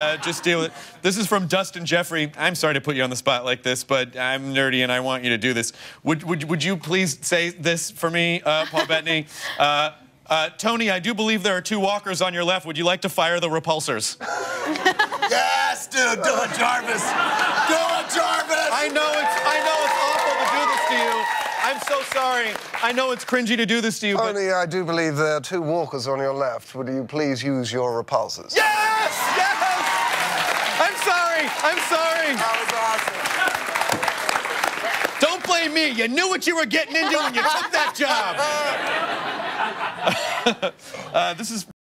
Uh, just deal with it. This is from Dustin Jeffrey. I'm sorry to put you on the spot like this, but I'm nerdy and I want you to do this. Would, would, would you please say this for me, uh, Paul Bettany? Uh, uh, Tony, I do believe there are two walkers on your left. Would you like to fire the repulsors? yes, dude, do it, Jarvis. Do it, Jarvis. I know it's I know it's awful to do this to you. I'm so sorry. I know it's cringy to do this to you, but Tony, I do believe there are two walkers on your left. Would you please use your repulsors? yes, yes. I'm sorry. I'm sorry. That was awesome. Don't blame me. You knew what you were getting into when you took that job. uh, this is